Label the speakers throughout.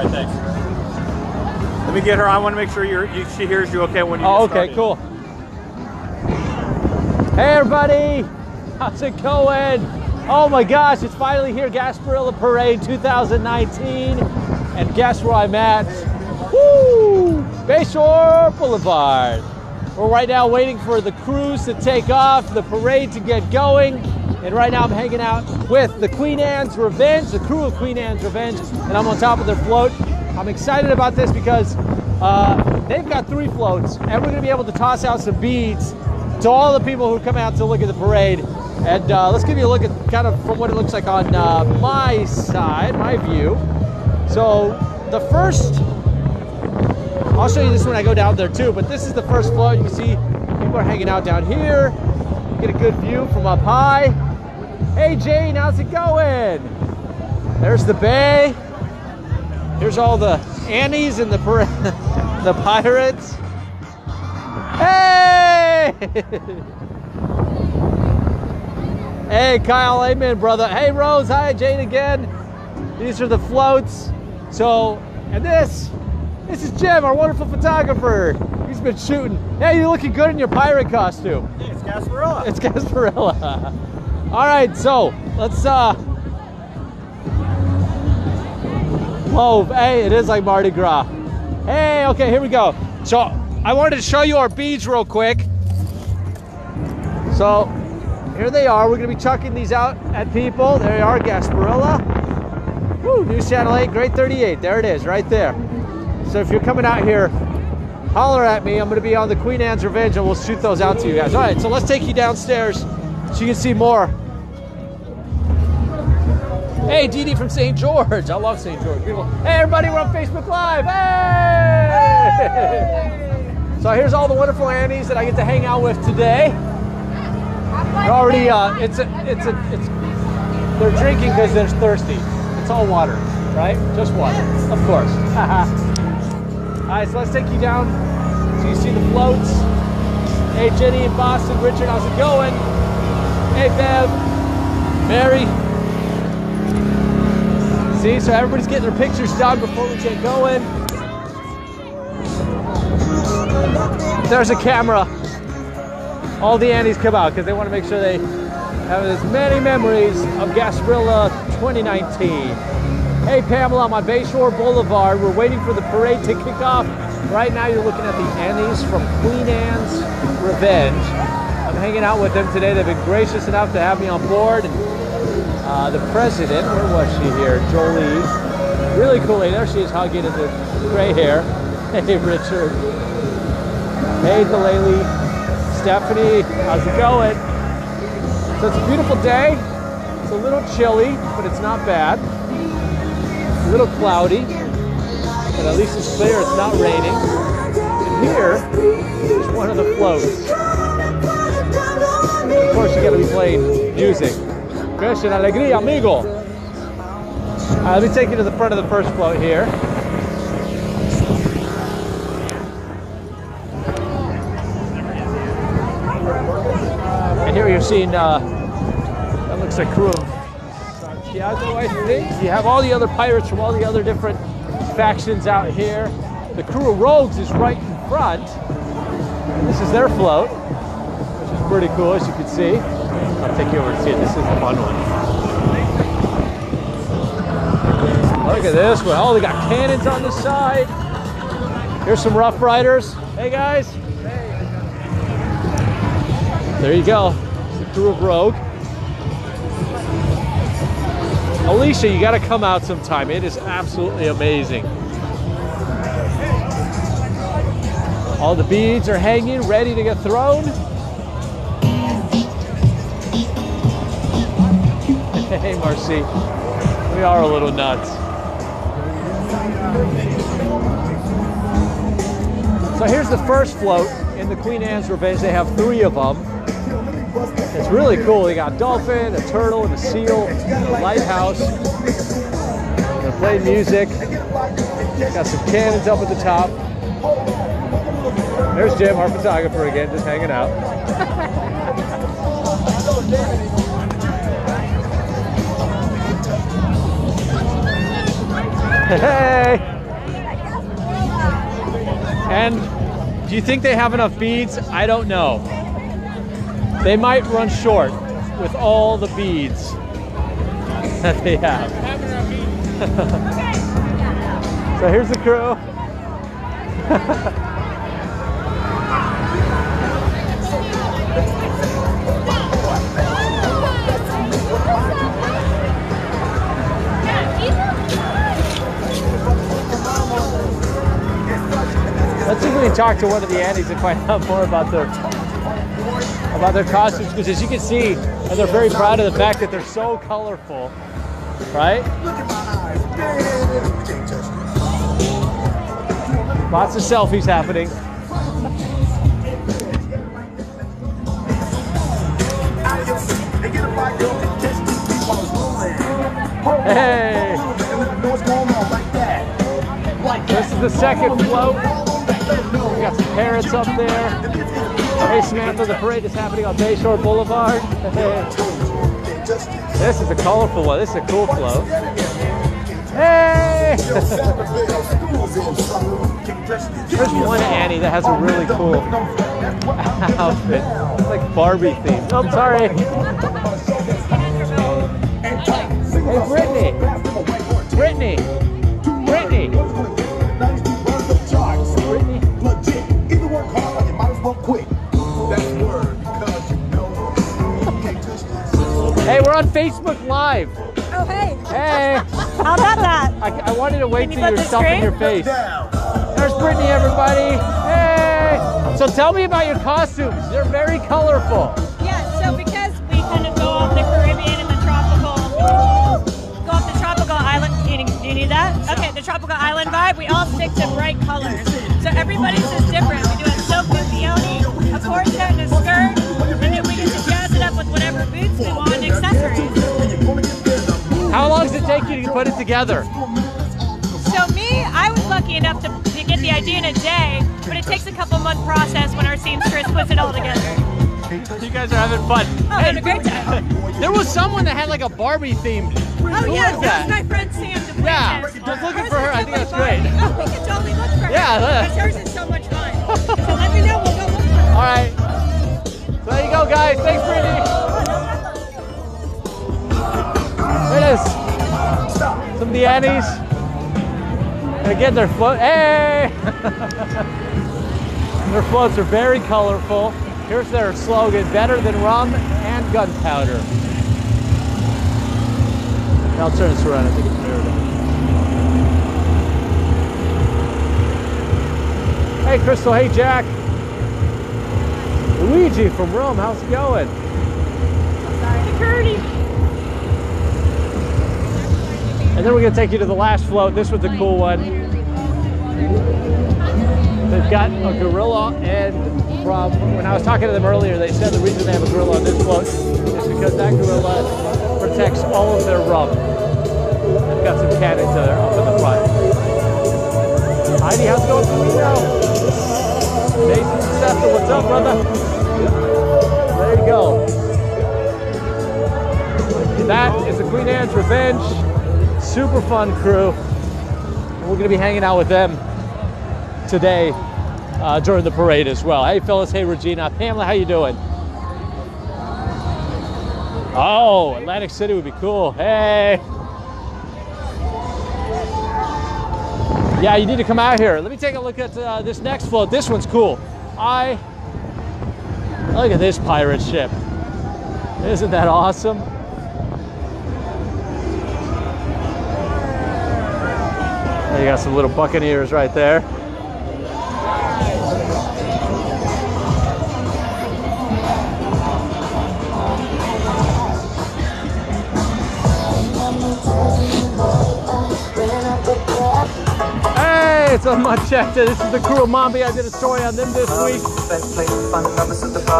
Speaker 1: All right, thanks. Let me get her. I want to make sure you're, you, she hears you okay when you
Speaker 2: Oh, okay,
Speaker 1: started.
Speaker 2: cool. Hey, everybody. How's it going? Oh my gosh, it's finally here, Gasparilla Parade 2019. And guess where I'm at? Woo! Bayshore Boulevard. We're right now waiting for the cruise to take off, the parade to get going. And right now I'm hanging out with the Queen Anne's Revenge, the crew of Queen Anne's Revenge, and I'm on top of their float. I'm excited about this because uh, they've got three floats, and we're gonna be able to toss out some beads to all the people who come out to look at the parade. And uh, let's give you a look at kind of from what it looks like on uh, my side, my view. So the first, I'll show you this when I go down there too, but this is the first float. You can see people are hanging out down here. Get a good view from up high. Hey Jane, how's it going? There's the bay. Here's all the Annies and the the pirates. Hey! hey, Kyle, amen, brother. Hey, Rose, hi, Jane again. These are the floats. So, and this, this is Jim, our wonderful photographer. He's been shooting. Hey, you're looking good in your pirate costume.
Speaker 1: Hey, it's Gasparilla.
Speaker 2: It's Gasparilla. All right, so let's uh. Whoa, hey, it is like Mardi Gras. Hey, okay, here we go. So I wanted to show you our beads real quick. So here they are. We're gonna be chucking these out at people. There they are, Gasparilla. Woo, News Channel 8, Grade 38. There it is, right there. So if you're coming out here, holler at me. I'm going to be on the Queen Anne's Revenge and we'll shoot those out to you guys. All right, so let's take you downstairs so you can see more. Hey, Dee Dee from St. George. I love St. George. Beautiful. Hey, everybody, we're on Facebook Live. Hey! So here's all the wonderful Annies that I get to hang out with today. They're already, uh, it's a, it's a, it's, they're drinking because they're thirsty. It's all water, right? Just water, of course. All right, so let's take you down so you see the floats. Hey, Jenny in Boston. Richard, how's it going? Hey, Bev. Mary. See, so everybody's getting their pictures done before we get going. There's a camera. All the Annies come out because they want to make sure they have as many memories of Gasparilla 2019. Hey Pamela, I'm on Bayshore Boulevard. We're waiting for the parade to kick off. Right now you're looking at the Annies from Queen Anne's Revenge. I'm hanging out with them today. They've been gracious enough to have me on board. And, uh, the president, where was she here? Jolie. Really cool lady. There she is hugging in the gray hair. Hey Richard. Hey Delaney. Stephanie, how's it going? So it's a beautiful day. It's a little chilly, but it's not bad a little cloudy, but at least it's clear, it's not raining. And here is one of the floats. Of course, you gotta be playing music. Christian Alegría, amigo. Uh, let me take you to the front of the first float here. And here you're seeing, uh, that looks like crew of Santiago, I think. You have all the other pirates from all the other different factions out here. The crew of rogues is right in front. This is their float, which is pretty cool, as you can see. I'll take you over to see it. This is a fun one. Look at this one. Oh, they got cannons on the side. Here's some Rough Riders. Hey, guys. There you go. It's the crew of Rogue. Alicia, you got to come out sometime. It is absolutely amazing. All the beads are hanging, ready to get thrown. Hey, Marcy. We are a little nuts. So here's the first float in the Queen Anne's Revenge. They have three of them. It's really cool. They got a dolphin, a turtle, and a seal, and a lighthouse. They're playing music. Got some cannons up at the top. There's Jim, our photographer again, just hanging out. Hey! And do you think they have enough beads? I don't know. They might run short with all the beads that they have. so here's the crew. Let's see if we can talk to one of the Annies and find out more about their about their costumes because as you can see, and they're very proud of the fact that they're so colorful, right? Lots of selfies happening. Hey! This is the second float. We got some parrots up there. Hey Samantha, the parade is happening on Bayshore Boulevard. this is a colorful one. This is a cool float. Hey! There's one Annie that has a really cool outfit. It's like Barbie themed. I'm sorry. Hey. Brittany. Brittany. Hey, we're on Facebook Live.
Speaker 3: Oh, hey.
Speaker 2: Hey.
Speaker 3: How about that?
Speaker 2: I, I wanted to wait
Speaker 3: Can you
Speaker 2: till
Speaker 3: put
Speaker 2: you're
Speaker 3: the
Speaker 2: stuffing your face. There's Brittany, everybody. Hey. So tell me about your costumes. They're very colorful.
Speaker 3: Yeah, so because we kind of go off the Caribbean and the tropical, go off the tropical island. Do you, do you need that? Okay, the tropical island vibe, we all stick to bright colors. So everybody's is different.
Speaker 2: How long does it take you to put it together?
Speaker 3: So me, I was lucky enough to, to get the idea in a day, but it takes a couple month process when our seamstress puts it all together.
Speaker 2: You guys are having fun.
Speaker 3: Oh, having a great time.
Speaker 2: There was someone that had like a Barbie themed.
Speaker 3: Oh
Speaker 2: Who
Speaker 3: yeah,
Speaker 2: was
Speaker 3: that was my friend Sam DeFreitas.
Speaker 2: Yeah, I was looking for her. I think that's great.
Speaker 3: Oh, we can totally look for her.
Speaker 2: Yeah, look.
Speaker 3: Because hers is so much fun. so let me know, we'll go look for her.
Speaker 2: All right. So there you go, guys. Thanks, Brittany. There it is. Some of the Annies. And get their float. Hey! their floats are very colorful. Here's their slogan: "Better than rum and gunpowder." I'll turn this around. I think it's mirrored. Hey, Crystal. Hey, Jack. Luigi from Rome. How's it going?
Speaker 3: Security.
Speaker 2: And then we're gonna take you to the last float. This was the cool one. They've got a gorilla, and from when I was talking to them earlier, they said the reason they have a gorilla on this float is because that gorilla protects all of their rum. They've got some cannons there up in the front. Heidi, how's it going for you now? Jason Scepter, what's up, brother? There you go. That is the Queen Anne's Revenge. Super fun crew. We're going to be hanging out with them today uh, during the parade as well. Hey, Phyllis. Hey, Regina. Pamela, how you doing? Oh, Atlantic City would be cool. Hey. Yeah, you need to come out here. Let me take a look at uh, this next float. This one's cool. I look at this pirate ship. Isn't that awesome? You got some little buccaneers right there. Hey, it's on my Machete. This is the crew of Mambi. I did a story on them this week. Let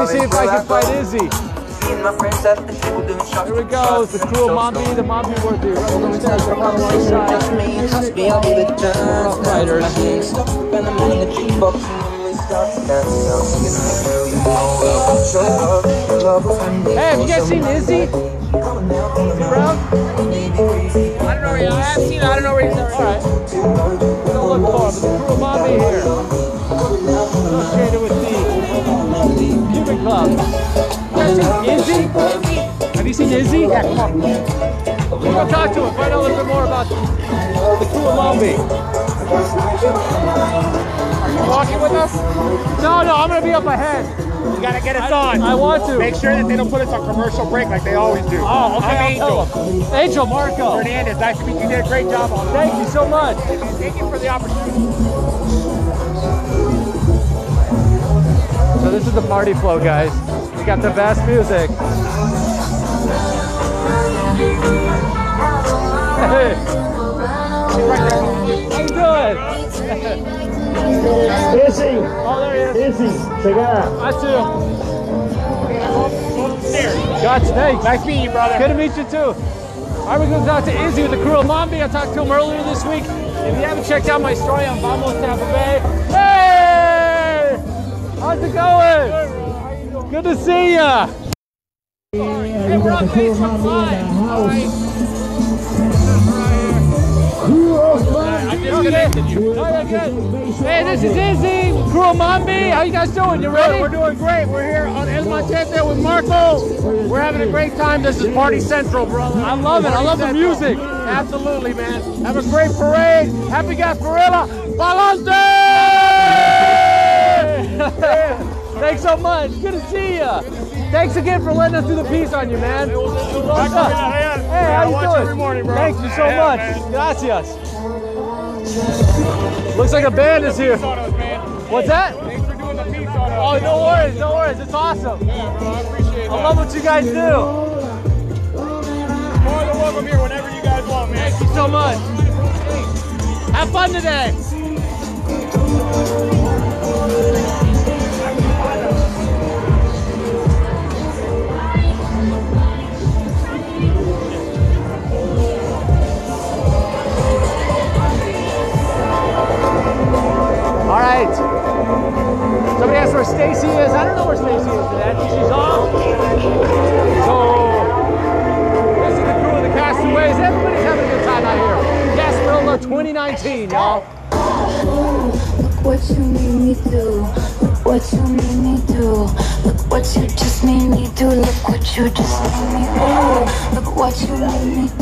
Speaker 2: me see if I can fight Izzy. Here we go. It's the crew of Mambi, the Mambi worthy. Revolutionary from Rough Riders. Hey, have you guys seen Izzy? Izzy Brown?
Speaker 4: I don't know where he, I have seen it, I don't know where he's at.
Speaker 2: All right. We'll look for him. The Kurumami here. Associated with the Cuban Club. Izzy? Have you seen Izzy? Yeah, come on. We'll go talk to him, find out a little bit more about the, the you
Speaker 4: Walking with us?
Speaker 2: No, no, I'm going to be up ahead.
Speaker 4: You gotta get us
Speaker 2: I,
Speaker 4: on.
Speaker 2: I want to.
Speaker 4: Make sure that they don't put us on commercial break like they always do.
Speaker 2: Oh, okay.
Speaker 4: I'm
Speaker 2: I'll
Speaker 4: Angel.
Speaker 2: tell. Angel Marco.
Speaker 4: Hernandez, nice to meet you. You did a great job on.
Speaker 2: Thank you so much.
Speaker 4: Thank you for the opportunity.
Speaker 2: So this is the party flow, guys. We got the best music. Hey. How you doing?
Speaker 5: Izzy,
Speaker 2: Oh, there he is.
Speaker 5: Izzy, check it out.
Speaker 2: I see you. Gotcha, thanks.
Speaker 4: Nice meeting you, brother.
Speaker 2: Good to meet you too. All right, we're going to talk to Izzy with the crew of Mambi. I talked to him earlier this week. If you haven't checked out my story on Vamos Tampa Bay, hey! How's it going? Good to see ya. Hey, we're on Facebook Live. I disconnected you. Oh, yeah, good. Hey, this is Izzy, of Mambi. How you guys doing? You ready?
Speaker 4: We're doing great. We're here on El Machete with Marco. We're having a great time. This is Party Central, brother.
Speaker 2: I love it. I love the music.
Speaker 4: Absolutely, man. Have a great parade. Happy Gasparilla. Balante!
Speaker 2: Thanks so much. Good to see ya. Thanks again for letting us do the piece on you, man. Hey, how you doing?
Speaker 4: every morning, bro.
Speaker 2: Thank you so much. Gracias. Looks like a band is here. What's that?
Speaker 4: Thanks for doing the piece on us.
Speaker 2: Oh, no worries, no worries. It's awesome.
Speaker 4: Yeah, bro, I appreciate
Speaker 2: it.
Speaker 4: I
Speaker 2: love what you guys do.
Speaker 4: More than welcome here whenever you guys want, man.
Speaker 2: Thank you so much. Have fun today.
Speaker 6: Made.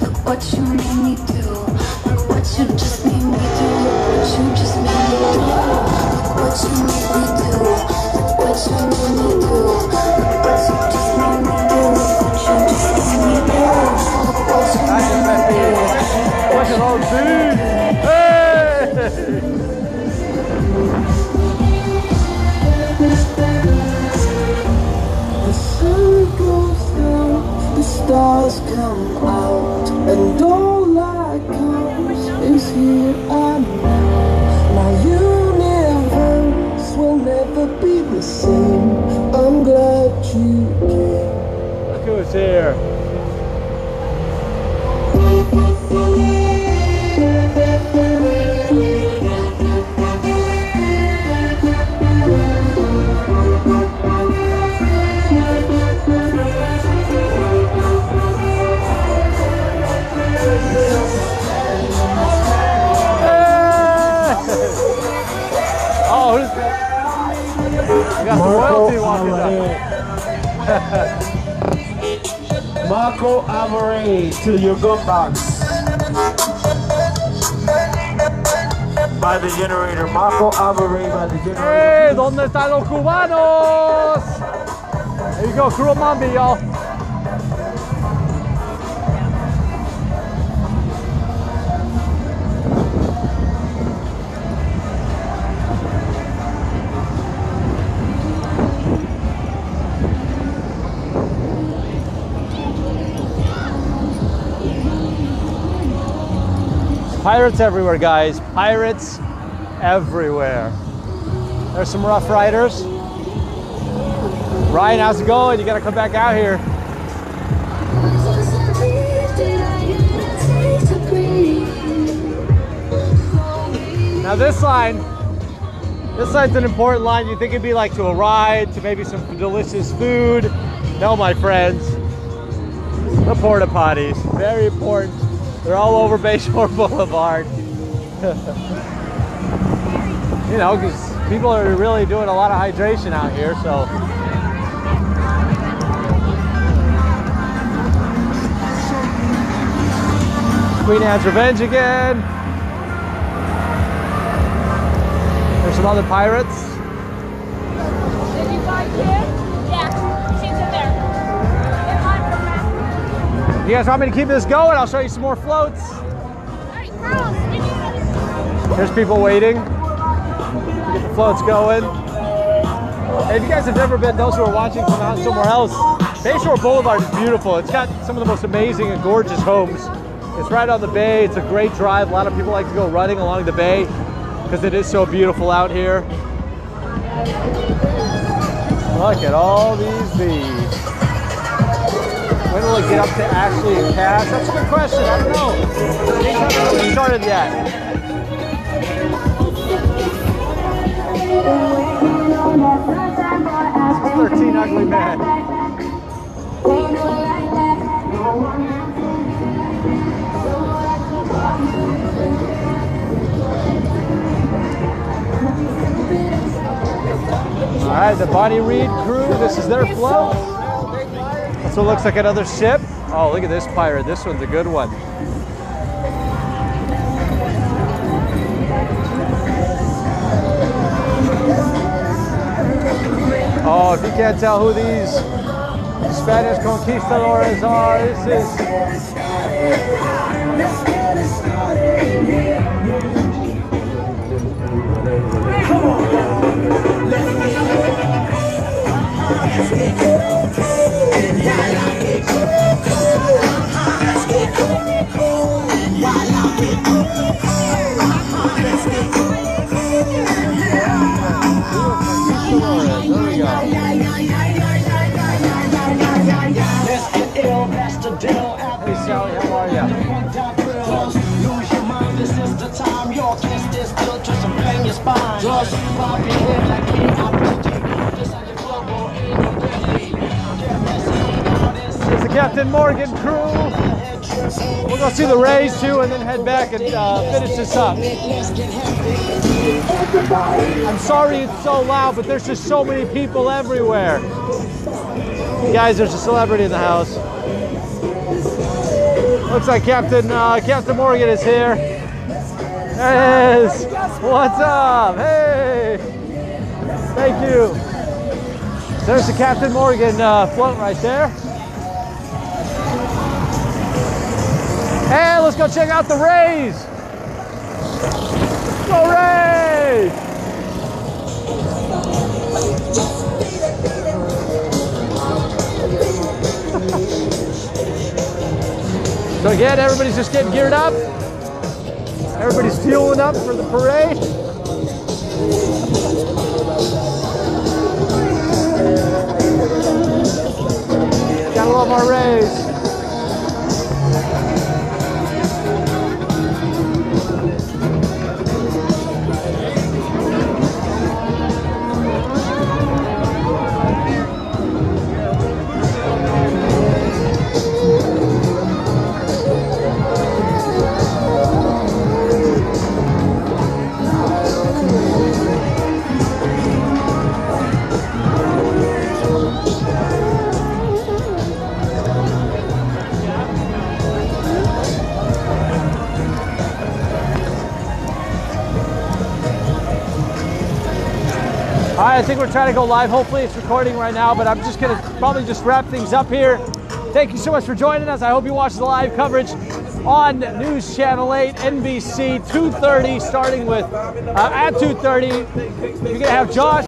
Speaker 6: Look what you made me do. Look what you just made me do. Look what you just made me do. What you made me do. Look what you made me do. Look what you just made me do. What you just made me do. Look what you made me do.
Speaker 7: stars come out, and all that comes is here and now. My universe will never be the same. I'm glad you came.
Speaker 2: Look who's here.
Speaker 5: Marco Amore to your gun box. By the generator. Marco Amore by the generator.
Speaker 2: Hey, ¿dónde están los cubanos? There you go, crew of Mambi, y'all. Pirates everywhere, guys. Pirates everywhere. There's some rough riders. Ryan, how's it going? You gotta come back out here. Now this line, this line's an important line. You think it'd be like to a ride, to maybe some delicious food. No, my friends. The porta potties, very important. They're all over Bayshore Boulevard. you know, because people are really doing a lot of hydration out here, so. Queen Anne's Revenge again. There's some other pirates.
Speaker 3: You
Speaker 2: guys want me to keep this going? I'll show you some more floats.
Speaker 3: All right, girls, give me another.
Speaker 2: There's people waiting to get the floats going. Hey, if you guys have never been, those who are watching from out somewhere else, Bayshore Boulevard is beautiful. It's got some of the most amazing and gorgeous homes. It's right on the bay. It's a great drive. A lot of people like to go running along the bay because it is so beautiful out here. Look at all these bees. When will it get up to Ashley and Cass? That's a good question. I don't know. They haven't started yet. 13 ugly men. All right, the Body Read crew, this is their float. That's it looks like another ship. Oh, look at this pirate. This one's a good one. Oh, if you can't tell who these Spanish conquistadores are, this is Conquistadores. Here's the Captain Morgan crew. We'll go see the Rays too and then head back and uh, finish this up. I'm sorry it's so loud, but there's just so many people everywhere. Guys, there's a celebrity in the house. Looks like Captain uh, Captain Morgan is here. Yes. What's up? Hey. Thank you. There's the Captain Morgan uh, float right there. Hey, let's go check out the Rays. Go Rays! So again, everybody's just getting geared up. Everybody's fueling up for the parade. Love our Rays. I think we're trying to go live. Hopefully it's recording right now, but I'm just gonna probably just wrap things up here. Thank you so much for joining us. I hope you watched the live coverage on News Channel 8, NBC, 2.30, starting with, uh, at 2.30. You're gonna have Josh